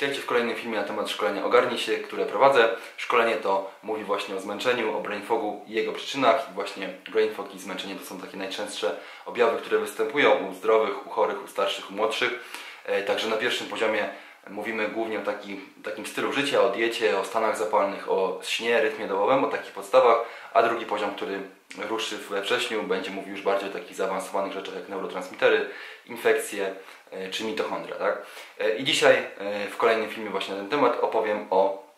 Witajcie w kolejnym filmie na temat szkolenia Ogarnij się, które prowadzę. Szkolenie to mówi właśnie o zmęczeniu, o brain fogu i jego przyczynach. I właśnie brain fog i zmęczenie to są takie najczęstsze objawy, które występują u zdrowych, u chorych, u starszych, u młodszych. E, Także na pierwszym poziomie mówimy głównie o taki, takim stylu życia, o diecie, o stanach zapalnych, o śnie, rytmie dobowym, o takich podstawach, a drugi poziom, który ruszy we wrześniu, będzie mówił już bardziej o takich zaawansowanych rzeczach jak neurotransmitery, infekcje czy mitochondria. Tak? E, I dzisiaj e, w kolejnym filmie właśnie na ten temat opowiem o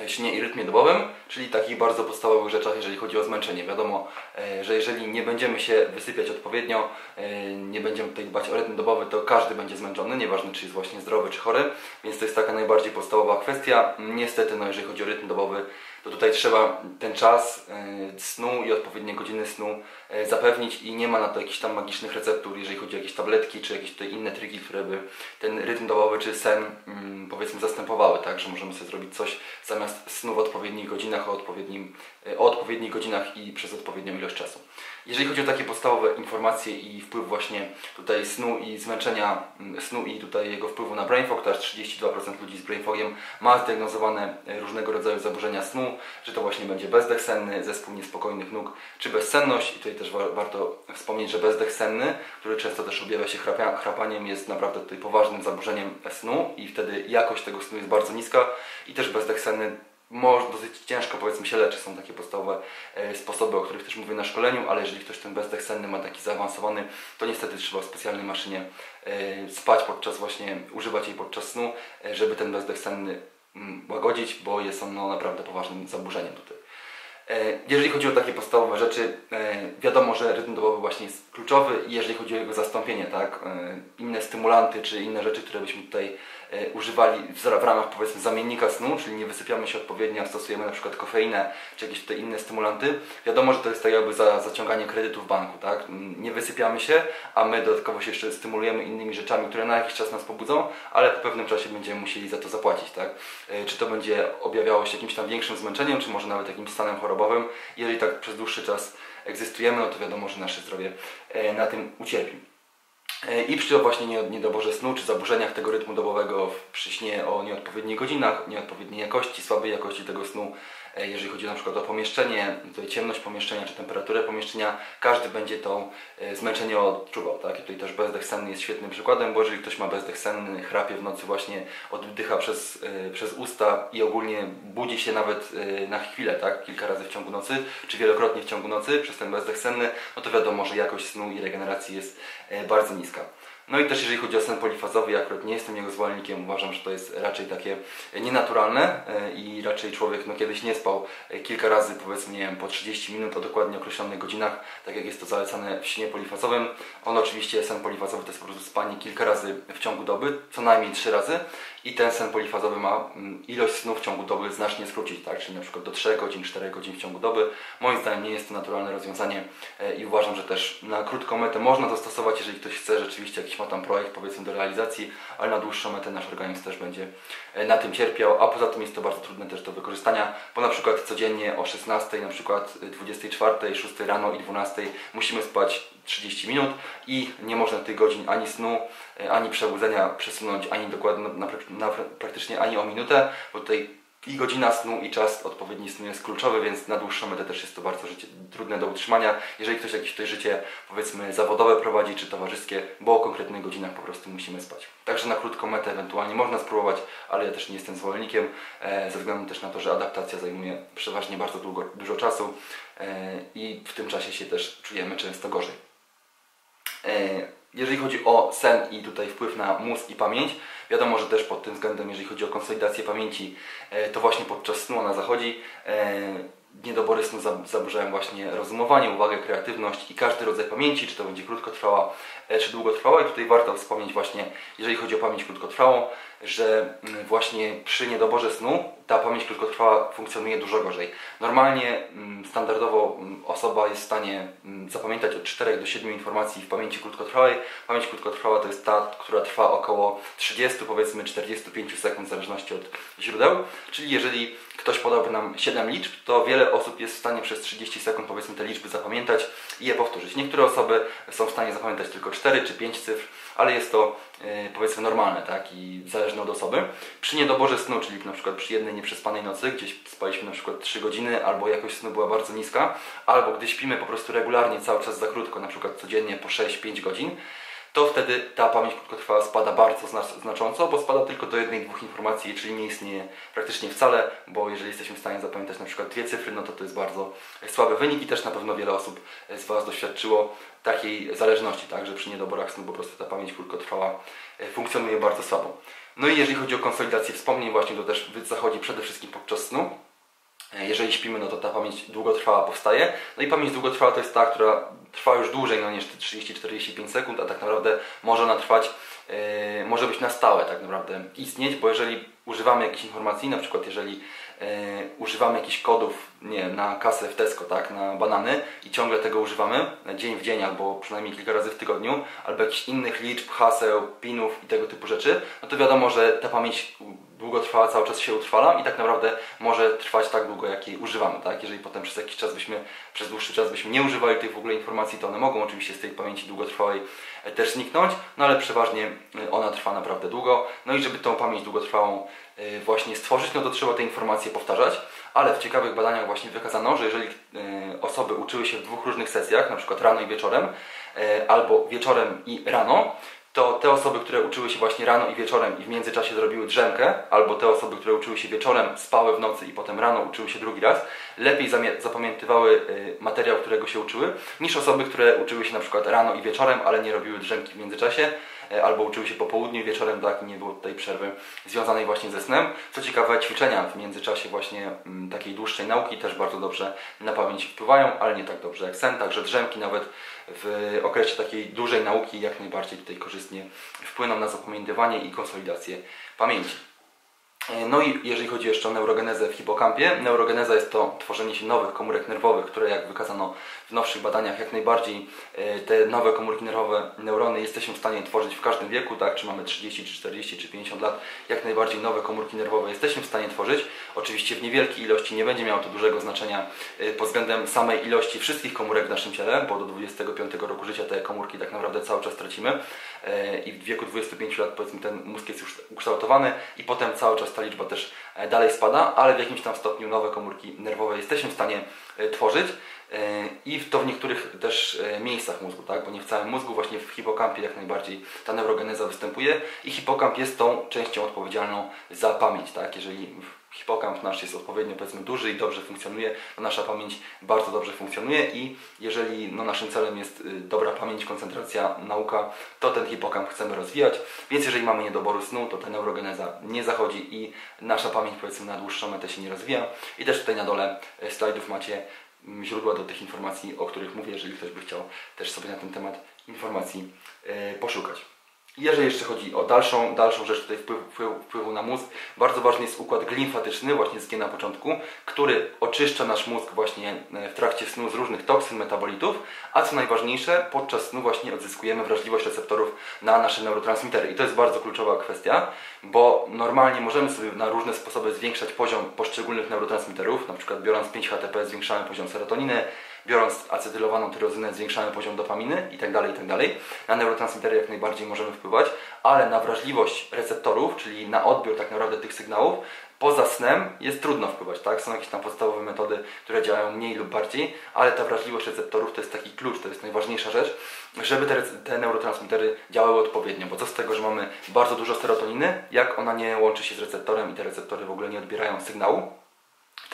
e, śnie i rytmie dobowym, czyli takich bardzo podstawowych rzeczach, jeżeli chodzi o zmęczenie. Wiadomo, e, że jeżeli nie będziemy się wysypiać odpowiednio, e, nie będziemy tutaj dbać o rytm dobowy, to każdy będzie zmęczony, nieważne czy jest właśnie zdrowy czy chory, więc to jest taka najbardziej podstawowa kwestia. Niestety, no, jeżeli chodzi o rytm dobowy, to tutaj trzeba ten czas e, snu i odpowiednie godziny snu e, zapewnić i nie ma na to jakichś tam magicznych receptur, jeżeli chodzi o jakieś tabletki czy jakieś tutaj inne triki, które by ten rytm dobowy czy sen mm, powiedzmy zastępowały, tak, że możemy sobie zrobić coś zamiast snu w odpowiednich godzinach, o, odpowiednim, e, o odpowiednich godzinach i przez odpowiednią ilość czasu. Jeżeli chodzi o takie podstawowe informacje i wpływ właśnie tutaj snu i zmęczenia mm, snu i tutaj jego wpływu na brain fog, to aż 32% ludzi z brain fogiem ma zdiagnozowane różnego rodzaju zaburzenia snu, że to właśnie będzie bezdech senny, zespół niespokojnych nóg, czy bezsenność i tutaj też wa warto wspomnieć, że bezdech senny, który często też objawia się chrapia, chrapaniem, jest naprawdę tutaj poważnym zaburzeniem snu i wtedy jakość tego snu jest bardzo niska i też bezdech senny może dosyć ciężko powiedzmy się leczy. Są takie podstawowe e, sposoby, o których też mówię na szkoleniu, ale jeżeli ktoś ten bezdech senny ma taki zaawansowany, to niestety trzeba w specjalnej maszynie e, spać podczas właśnie, używać jej podczas snu, e, żeby ten bezdech senny łagodzić, bo jest on no, naprawdę poważnym zaburzeniem tutaj. E, Jeżeli chodzi o takie podstawowe rzeczy, e, wiadomo, że rytm dobowy właśnie jest kluczowy i jeżeli chodzi o jego zastąpienie, tak, e, inne stymulanty czy inne rzeczy, które byśmy tutaj używali w ramach powiedzmy zamiennika snu, czyli nie wysypiamy się odpowiednio, stosujemy na przykład kofeinę czy jakieś tutaj inne stymulanty, wiadomo, że to jest tak jakby za zaciąganie kredytu w banku, tak, nie wysypiamy się, a my dodatkowo się jeszcze stymulujemy innymi rzeczami, które na jakiś czas nas pobudzą, ale po pewnym czasie będziemy musieli za to zapłacić, tak, E, czy to będzie objawiało się jakimś tam większym zmęczeniem, czy może nawet jakimś stanem chorobowym, jeżeli tak przez dłuższy czas egzystujemy, no to wiadomo, że nasze zdrowie e, na tym ucierpi. E, I przy właśnie nie- niedoborze snu, czy zaburzeniach tego rytmu dobowego przy śnie o nieodpowiednich godzinach, nieodpowiedniej jakości, słabej jakości tego snu, jeżeli chodzi na przykład o pomieszczenie, tutaj ciemność pomieszczenia, czy temperaturę pomieszczenia, każdy będzie to e, zmęczenie odczuwał. Tak? I tutaj też bezdech senny jest świetnym przykładem, bo jeżeli ktoś ma bezdech senny, chrapie w nocy właśnie, oddycha przez, e, przez usta i ogólnie budzi się nawet e, na chwilę, tak? kilka razy w ciągu nocy, czy wielokrotnie w ciągu nocy przez ten bezdech senny, no to wiadomo, że jakość snu i regeneracji jest e, bardzo niska. No i też jeżeli chodzi o sen polifazowy, ja akurat nie jestem jego zwolennikiem, uważam, że to jest raczej takie nienaturalne e, i raczej człowiek no, kiedyś nie spał e, kilka razy, powiedzmy, nie wiem, po 30 minut o dokładnie określonych godzinach, tak jak jest to zalecane w śnie polifazowym. On oczywiście, sen polifazowy to jest po prostu spanie kilka razy w ciągu doby, co najmniej 3 razy i ten sen polifazowy ma mm, ilość snu w ciągu doby znacznie skrócić, tak? czyli na przykład do 3 godzin, 4 godzin w ciągu doby. Moim zdaniem nie jest to naturalne rozwiązanie e, i uważam, że też na krótką metę można to stosować, jeżeli ktoś chce rzeczywiście jakiś ma tam projekt powiedzmy do realizacji, ale na dłuższą metę nasz organizm też będzie e, na tym cierpiał, a poza tym jest to bardzo trudne też do wykorzystania, bo na przykład codziennie o 16, na przykład 24, 6 rano i 12 musimy spać 30 minut i nie można tych godzin ani snu, e, ani przebudzenia przesunąć, ani dokładnie, na, na, praktycznie ani o minutę, bo tutaj i godzina snu i czas odpowiedni snu jest kluczowy, więc na dłuższą metę też jest to bardzo życie, trudne do utrzymania. Jeżeli ktoś jakieś tutaj życie powiedzmy zawodowe prowadzi czy towarzyskie, bo o konkretnych godzinach po prostu musimy spać. Także na krótką metę ewentualnie można spróbować, ale ja też nie jestem zwolennikiem, e, ze względu też na to, że adaptacja zajmuje przeważnie bardzo długo, dużo czasu e, i w tym czasie się też czujemy często gorzej. E, Jeżeli chodzi o sen i tutaj wpływ na mózg i pamięć, wiadomo, że też pod tym względem, jeżeli chodzi o konsolidację pamięci, e, to właśnie podczas snu ona zachodzi. E, Niedobory snu za- zaburzają właśnie rozumowanie, uwagę, kreatywność i każdy rodzaj pamięci, czy to będzie krótkotrwała, czy długotrwała. I tutaj warto wspomnieć właśnie, jeżeli chodzi o pamięć krótkotrwałą, że mm, właśnie przy niedoborze snu ta pamięć krótkotrwała funkcjonuje dużo gorzej. Normalnie, mm, standardowo mm, osoba jest w stanie zapamiętać od 4 do 7 informacji w pamięci krótkotrwałej. Pamięć krótkotrwała to jest ta, która trwa około 30, powiedzmy 45 sekund w zależności od źródeł. Czyli jeżeli ktoś podałby nam 7 liczb, to wiele osób jest w stanie przez 30 sekund powiedzmy te liczby zapamiętać i je powtórzyć. Niektóre osoby są w stanie zapamiętać tylko 4 czy 5 cyfr, ale jest to powiedzmy normalne tak? i zależne od osoby. Przy niedoborze snu, czyli na przykład przy jednej nieprzespanej nocy, gdzieś spaliśmy na przykład 3 godziny, albo jakość snu była bardzo niska, albo gdy śpimy po prostu regularnie cały czas za krótko, na przykład codziennie po 6-5 godzin, to wtedy ta pamięć krótkotrwała spada bardzo znacząco, bo spada tylko do jednej, dwóch informacji, czyli nie istnieje praktycznie wcale, bo jeżeli jesteśmy w stanie zapamiętać na przykład dwie cyfry, no to to jest bardzo słaby wynik i też na pewno wiele osób z Was doświadczyło takiej zależności, tak, że przy niedoborach snu po prostu ta pamięć krótkotrwała e, funkcjonuje bardzo słabo. No i jeżeli chodzi o konsolidację wspomnień, właśnie to też zachodzi przede wszystkim podczas snu. E, jeżeli śpimy, no to ta pamięć długotrwała powstaje. No i pamięć długotrwała to jest ta, która trwa już dłużej no niż 30-45 sekund, a tak naprawdę może ona trwać, yy, może być na stałe tak naprawdę istnieć, bo jeżeli używamy jakichś informacji, na przykład jeżeli yy, używamy jakichś kodów nie, na kasę w Tesco, tak, na banany i ciągle tego używamy dzień w dzień albo przynajmniej kilka razy w tygodniu, albo jakichś innych liczb, haseł, pinów i tego typu rzeczy, no to wiadomo, że ta pamięć długotrwała, cały czas się utrwala i tak naprawdę może trwać tak długo, jak jej używamy. Tak? Jeżeli potem przez jakiś czas byśmy, przez dłuższy czas byśmy nie używali tych w ogóle informacji, to one mogą oczywiście z tej pamięci długotrwałej e, też zniknąć, no ale przeważnie e, ona trwa naprawdę długo. No i żeby tą pamięć długotrwałą e, właśnie stworzyć, no to trzeba te informacje powtarzać, ale w ciekawych badaniach właśnie wykazano, że jeżeli osoby uczyły się w dwóch różnych sesjach, na przykład rano i wieczorem, albo wieczorem i rano, to te osoby, które uczyły się właśnie rano i wieczorem i w międzyczasie zrobiły drzemkę, albo te osoby, które uczyły się wieczorem, spały w nocy i potem rano uczyły się drugi raz, lepiej zapamiętywały y, materiał, którego się uczyły, niż osoby, które uczyły się na przykład rano i wieczorem, ale nie robiły drzemki w międzyczasie, albo uczyły się po południu wieczorem, tak, i nie było tutaj przerwy związanej właśnie ze snem. Co ciekawe, ćwiczenia w międzyczasie właśnie mm, takiej dłuższej nauki też bardzo dobrze na pamięć wpływają, ale nie tak dobrze jak sen, także drzemki nawet w okresie takiej dużej nauki jak najbardziej tutaj korzystnie wpłyną na zapamiętywanie i konsolidację pamięci. E, no i jeżeli chodzi jeszcze o neurogenezę w hipokampie, neurogeneza jest to tworzenie się nowych komórek nerwowych, które jak wykazano w nowszych badaniach jak najbardziej e, te nowe komórki nerwowe, neurony jesteśmy w stanie tworzyć w każdym wieku, tak, czy mamy 30, czy 40, czy 50 lat, jak najbardziej nowe komórki nerwowe jesteśmy w stanie tworzyć. Oczywiście w niewielkiej ilości nie będzie miało to dużego znaczenia e, pod względem samej ilości wszystkich komórek w naszym ciele, bo do 25 roku życia te komórki tak naprawdę cały czas tracimy i w wieku 25 lat powiedzmy ten mózg jest już ukształtowany i potem cały czas ta liczba też e, dalej spada, ale w jakimś tam stopniu nowe komórki nerwowe jesteśmy w stanie e, tworzyć i to w niektórych też miejscach mózgu, tak? bo nie w całym mózgu, właśnie w hipokampie jak najbardziej ta neurogeneza występuje i hipokamp jest tą częścią odpowiedzialną za pamięć. Tak? Jeżeli hipokamp nasz jest odpowiednio powiedzmy duży i dobrze funkcjonuje, to nasza pamięć bardzo dobrze funkcjonuje i jeżeli no, naszym celem jest y, dobra pamięć, koncentracja, nauka, to ten hipokamp chcemy rozwijać, więc jeżeli mamy niedoboru snu, to ta neurogeneza nie zachodzi i nasza pamięć powiedzmy na dłuższą metę się nie rozwija i też tutaj na dole y, slajdów macie źródła do tych informacji, o których mówię, jeżeli ktoś by chciał też sobie na ten temat informacji y, poszukać. Jeżeli jeszcze chodzi o dalszą, dalszą rzecz tutaj wpływu, wpływu na mózg, bardzo ważny jest układ glimfatyczny, właśnie z na początku, który oczyszcza nasz mózg właśnie e, w trakcie snu z różnych toksyn, metabolitów, a co najważniejsze, podczas snu właśnie odzyskujemy wrażliwość receptorów na nasze neurotransmitery. I to jest bardzo kluczowa kwestia, bo normalnie możemy sobie na różne sposoby zwiększać poziom poszczególnych neurotransmiterów, na przykład biorąc 5-HTP zwiększamy poziom serotoniny, biorąc acetylowaną tyrozynę zwiększamy poziom dopaminy itd., tak itd. Tak na neurotransmitery jak najbardziej możemy wpływać, ale na wrażliwość receptorów, czyli na odbiór tak naprawdę tych sygnałów, poza snem jest trudno wpływać, tak? Są jakieś tam podstawowe metody, które działają mniej lub bardziej, ale ta wrażliwość receptorów to jest taki klucz, to jest najważniejsza rzecz, żeby te, te neurotransmitery działały odpowiednio, bo co z tego, że mamy bardzo dużo serotoniny, jak ona nie łączy się z receptorem i te receptory w ogóle nie odbierają sygnału,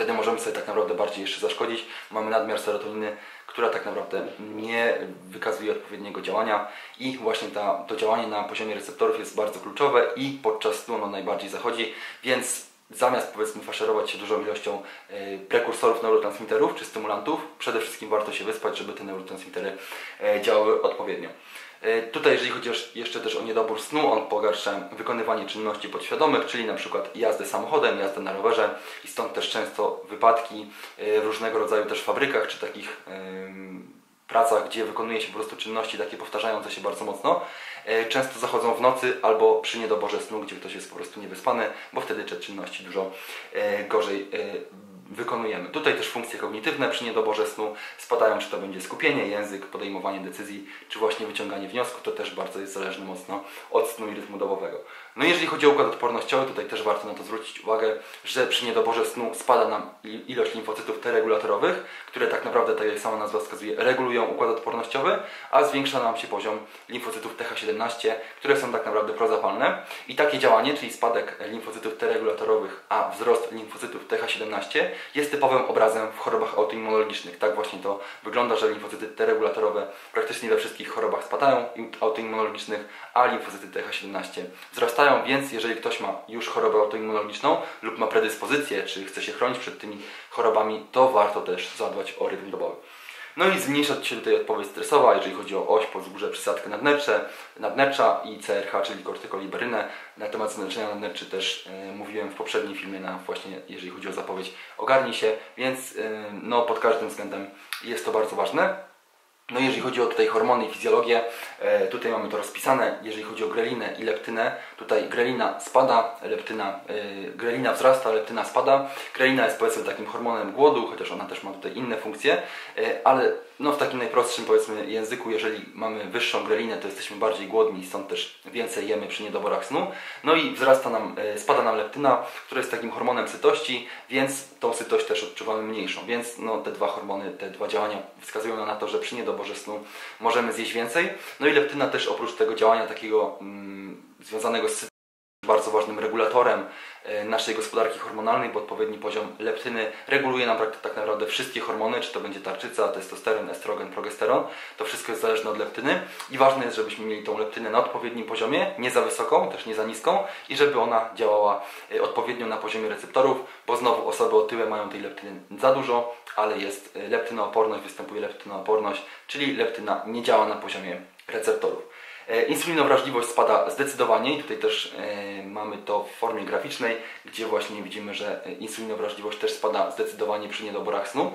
wtedy możemy sobie tak naprawdę bardziej jeszcze zaszkodzić. Mamy nadmiar serotoniny, która tak naprawdę nie wykazuje odpowiedniego działania i właśnie ta, to działanie na poziomie receptorów jest bardzo kluczowe i podczas snu ono najbardziej zachodzi, więc zamiast powiedzmy faszerować się dużą ilością e, prekursorów neurotransmiterów czy stymulantów, przede wszystkim warto się wyspać, żeby te neurotransmitery e, działały odpowiednio. E, tutaj, jeżeli chodzi jeszcze też o niedobór snu, on pogarsza wykonywanie czynności podświadomych, czyli na przykład jazdę samochodem, jazdę na rowerze i stąd też często wypadki w różnego rodzaju też fabrykach czy takich pracach, gdzie wykonuje się po prostu czynności takie powtarzające się bardzo mocno, e, często zachodzą w nocy albo przy niedoborze snu, gdzie ktoś jest po prostu niewyspany, bo wtedy te czynności dużo e, gorzej wykonujemy. Tutaj też funkcje kognitywne przy niedoborze snu spadają, czy to będzie skupienie, język, podejmowanie decyzji, czy właśnie wyciąganie wniosków, to też bardzo jest zależne mocno od snu i rytmu dobowego. No jeżeli chodzi o układ odpornościowy, tutaj też warto na to zwrócić uwagę, że przy niedoborze snu spada nam ilość limfocytów T regulatorowych, które tak naprawdę, tak jak sama nazwa wskazuje, regulują układ odpornościowy, a zwiększa nam się poziom limfocytów TH17, które są tak naprawdę prozapalne. I takie działanie, czyli spadek limfocytów T regulatorowych, a wzrost limfocytów TH17 jest typowym obrazem w chorobach autoimmunologicznych. Tak właśnie to wygląda, że limfocyty T regulatorowe praktycznie we wszystkich chorobach spadają autoimmunologicznych, a limfocyty TH17 wzrastają, więc jeżeli ktoś ma już chorobę autoimmunologiczną lub ma predyspozycję, czy chce się chronić przed tymi chorobami, to warto też zadbać o rytm dobowy. No i zmniejsza się tutaj odpowiedź stresowa, jeżeli chodzi o oś, podzgórze, przysadkę nadnercze, nadnercza i CRH, czyli kortykoliberynę. Na temat zmęczenia nadnerczy też e, mówiłem w poprzednim filmie, na właśnie jeżeli chodzi o zapowiedź ogarnij się, więc e, no, pod każdym względem jest to bardzo ważne. No jeżeli chodzi o tutaj hormony i fizjologię, e, tutaj mamy to rozpisane. Jeżeli chodzi o grelinę i leptynę, tutaj grelina spada, leptyna, e, grelina wzrasta, leptyna spada. Grelina jest powiedzmy takim hormonem głodu, chociaż ona też ma tutaj inne funkcje, e, ale no w takim najprostszym powiedzmy języku, jeżeli mamy wyższą grelinę, to jesteśmy bardziej głodni, stąd też więcej jemy przy niedoborach snu. No i wzrasta nam, spada nam leptyna, która jest takim hormonem sytości, więc tą sytość też odczuwamy mniejszą. Więc no, te dwa hormony, te dwa działania wskazują na to, że przy niedoborach naborze snu możemy zjeść więcej. No i leptyna też oprócz tego działania takiego mm, związanego z bardzo ważnym regulatorem e, naszej gospodarki hormonalnej, bo odpowiedni poziom leptyny reguluje nam tak naprawdę wszystkie hormony, czy to będzie tarczyca, testosteron, estrogen, progesteron. To wszystko jest zależne od leptyny i ważne jest, żebyśmy mieli tą leptynę na odpowiednim poziomie, nie za wysoką, też nie za niską i żeby ona działała e, odpowiednio na poziomie receptorów, bo znowu osoby otyłe mają tej leptyny za dużo, ale jest e, leptynooporność, występuje leptynooporność, czyli leptyna nie działa na poziomie receptorów. E, insulinowrażliwość spada zdecydowanie i tutaj też e, mamy to w formie graficznej, gdzie właśnie widzimy, że insulinowrażliwość też spada zdecydowanie przy niedoborach snu.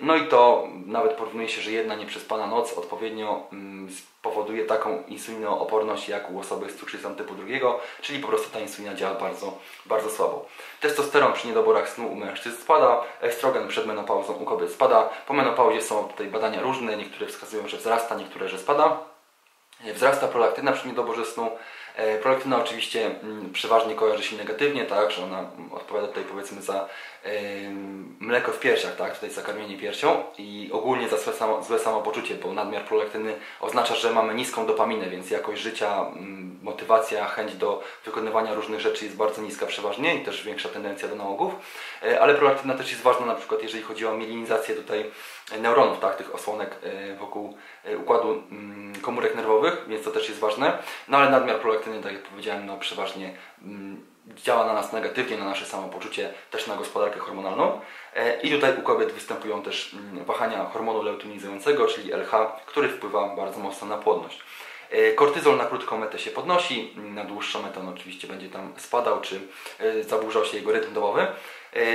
No i to nawet porównuje się, że jedna nieprzespana noc odpowiednio mm, powoduje taką insulinooporność jak u osoby z cukrzycą typu drugiego, czyli po prostu ta insulina działa bardzo, bardzo słabo. Testosteron przy niedoborach snu u mężczyzn spada, estrogen przed menopauzą u kobiet spada. Po menopauzie są tutaj badania różne, niektóre wskazują, że wzrasta, niektóre, że spada. Wzrasta prolaktyna przy niedoborze snu. E, prolaktyna oczywiście mm, przeważnie kojarzy się negatywnie, tak, że ona odpowiada tutaj powiedzmy za mleko w piersiach, tak, tutaj za karmienie piersią i ogólnie za złe, samo, złe samopoczucie, bo nadmiar prolaktyny oznacza, że mamy niską dopaminę, więc jakość życia, mm, motywacja, chęć do wykonywania różnych rzeczy jest bardzo niska przeważnie i też większa tendencja do nałogów, e, ale prolaktyna też jest ważna na przykład jeżeli chodzi o mielinizację tutaj neuronów, tak, tych osłonek e, wokół układu mm, komórek nerwowych, więc to też jest ważne, no ale nadmiar prolaktyny, tak jak powiedziałem, no przeważnie mm, działa na nas negatywnie, na nasze samopoczucie, też na gospodarkę hormonalną. E, I tutaj u kobiet występują też mm, wahania hormonu leutonizującego, czyli LH, który wpływa bardzo mocno na płodność. E, kortyzol na krótką metę się podnosi, na dłuższą metę on oczywiście będzie tam spadał, czy e, zaburzał się jego rytm dobowy.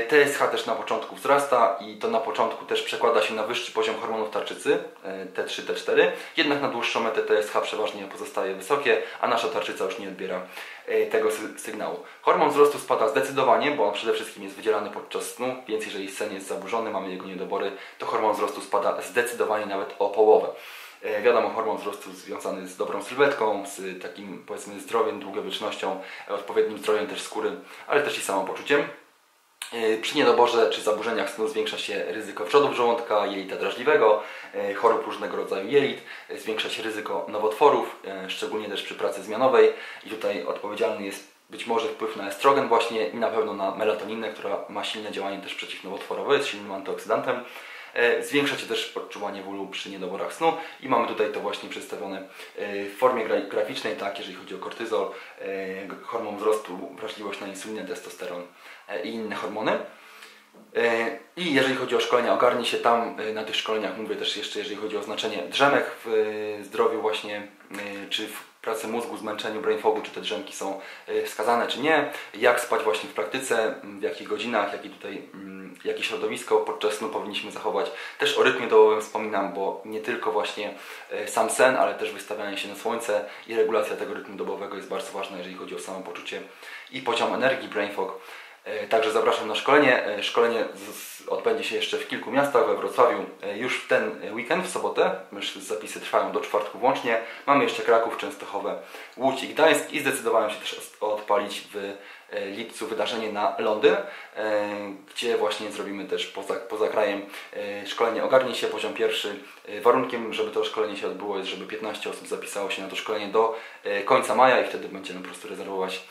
TSH też na początku wzrasta i to na początku też przekłada się na wyższy poziom hormonów tarczycy T3, T4. Jednak na dłuższą metę TSH przeważnie pozostaje wysokie, a nasza tarczyca już nie odbiera tego sygnału. Hormon wzrostu spada zdecydowanie, bo on przede wszystkim jest wydzielany podczas snu, więc jeżeli sen jest zaburzony, mamy jego niedobory, to hormon wzrostu spada zdecydowanie nawet o połowę. E, wiadomo, hormon wzrostu związany z dobrą sylwetką, z takim powiedzmy zdrowiem, długowiecznością, odpowiednim zdrowiem też skóry, ale też i samopoczuciem. E, przy niedoborze czy zaburzeniach snu zwiększa się ryzyko wrzodów żołądka, jelita drażliwego, e, chorób różnego rodzaju jelit, zwiększa się ryzyko nowotworów, szczególnie też przy pracy zmianowej i tutaj odpowiedzialny jest być może wpływ na estrogen właśnie i na pewno na melatoninę, która ma silne działanie też przeciwnowotworowe, jest silnym antyoksydantem. E, zwiększa się też odczuwanie bólu przy niedoborach snu i mamy tutaj to właśnie przedstawione e, w formie graficznej, tak, jeżeli chodzi o kortyzol, e, hormon wzrostu, wrażliwość na insulinę, testosteron i inne hormony. I jeżeli chodzi o szkolenia, ogarnij się tam na tych szkoleniach, mówię też jeszcze, jeżeli chodzi o znaczenie drzemek w zdrowiu właśnie, czy w pracy mózgu, zmęczeniu, brain fogu, czy te drzemki są wskazane, czy nie, jak spać właśnie w praktyce, w jakich godzinach, jaki tutaj mm, jakie środowisko podczas snu powinniśmy zachować. Też o rytmie dołowym wspominam, bo nie tylko właśnie e, sam sen, ale też wystawianie się na słońce i regulacja tego rytmu dobowego jest bardzo ważna, jeżeli chodzi o samopoczucie i poziom energii, brain fog. E, Także zapraszam na szkolenie. E, Szkolenie odbędzie się jeszcze w kilku miastach, we Wrocławiu e, już w ten weekend, w sobotę. Zapisy trwają do czwartku włącznie. Mamy jeszcze Kraków, Częstochowę, Łódź i Gdańsk i zdecydowałem się też odpalić w lipcu wydarzenie na Londyn, gdzie właśnie zrobimy też poza, poza krajem szkolenie Ogarnij się, poziom pierwszy. Warunkiem, żeby to szkolenie się odbyło jest, żeby 15 osób zapisało się na to szkolenie do końca maja i wtedy będziemy po prostu rezerwować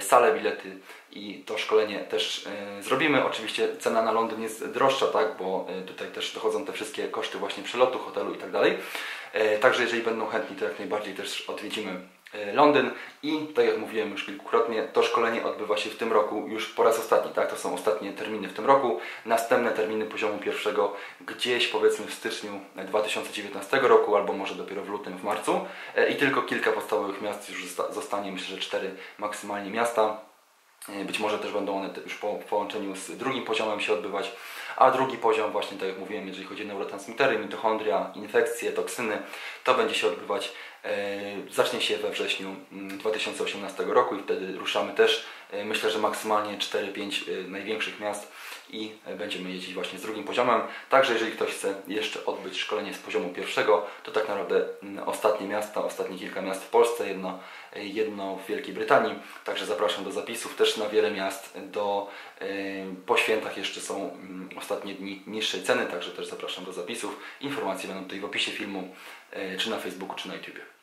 salę, bilety i to szkolenie też e, zrobimy. Oczywiście cena na Londyn jest droższa, tak, bo e, tutaj też dochodzą te wszystkie koszty właśnie przelotu, hotelu i tak dalej. E, Także jeżeli będą chętni, to jak najbardziej też odwiedzimy e, Londyn i tak jak mówiłem już kilkukrotnie, to szkolenie odbywa się w tym roku już po raz ostatni, tak? To są ostatnie terminy w tym roku. Następne terminy poziomu pierwszego gdzieś powiedzmy w styczniu 2019 roku albo może dopiero w lutym, w marcu E, i tylko kilka podstawowych miast już zosta- zostanie, myślę, że cztery maksymalnie miasta. E, Być może też będą one już po połączeniu z drugim poziomem się odbywać, a drugi poziom właśnie, tak jak mówiłem, jeżeli chodzi o neurotransmitery, mitochondria, infekcje, toksyny, to będzie się odbywać, e, zacznie się we wrześniu mm, 2018 roku i wtedy ruszamy też, e, myślę, że maksymalnie 4-5 e, największych miast i będziemy jeździć właśnie z drugim poziomem. Także jeżeli ktoś chce jeszcze odbyć szkolenie z poziomu pierwszego, to tak naprawdę mm, ostatnie miasta, ostatnie kilka miast w Polsce, jedno, jedno w Wielkiej Brytanii. Także zapraszam do zapisów też na wiele miast. Do, po świętach jeszcze są mm, ostatnie dni niższej ceny, także też zapraszam do zapisów. Informacje będą tutaj w opisie filmu, e, czy na Facebooku, czy na YouTubie.